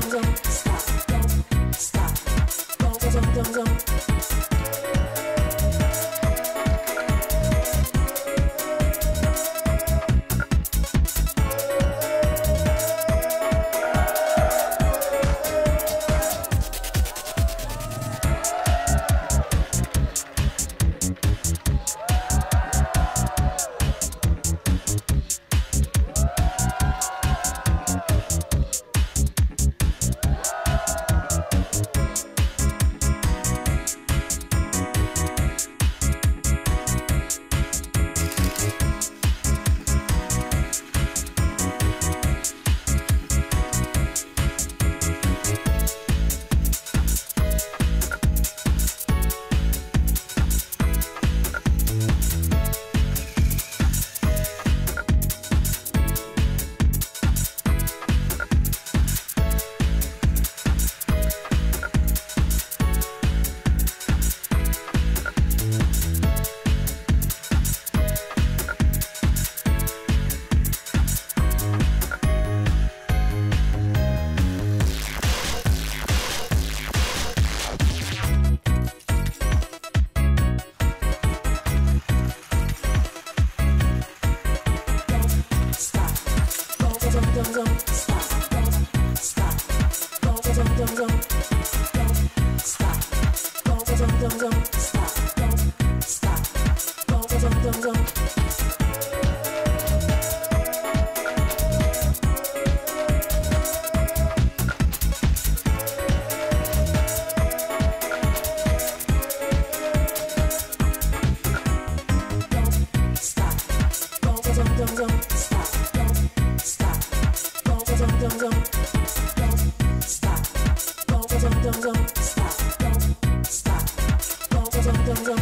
don't. zom zom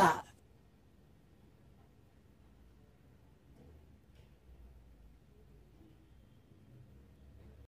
Stop.